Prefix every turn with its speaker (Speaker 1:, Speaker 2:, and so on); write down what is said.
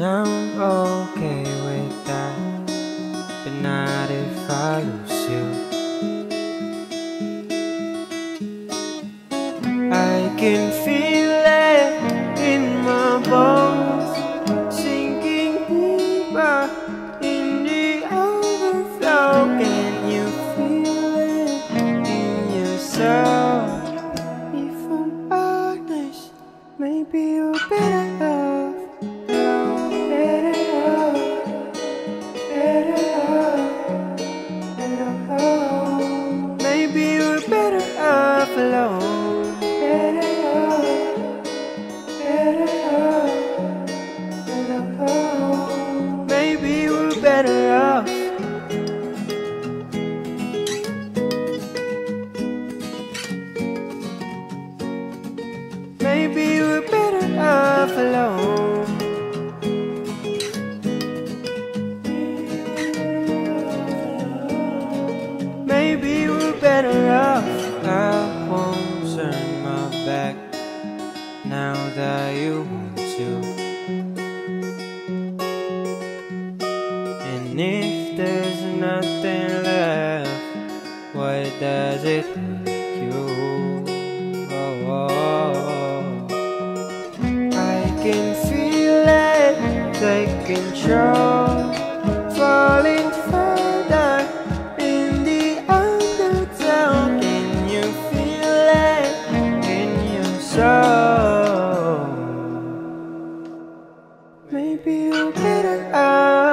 Speaker 1: And I'm okay with that. But not if I lose you. I can feel it in my bones Sinking deeper in the overflow. Can you feel it in yourself? If I'm honest, maybe you're better. Maybe we're better off. Alone. Maybe we're better off alone. Back now that you want to. And if there's nothing left, why does it make you? Oh, oh, oh. I can feel it take control. Maybe you'll get it out.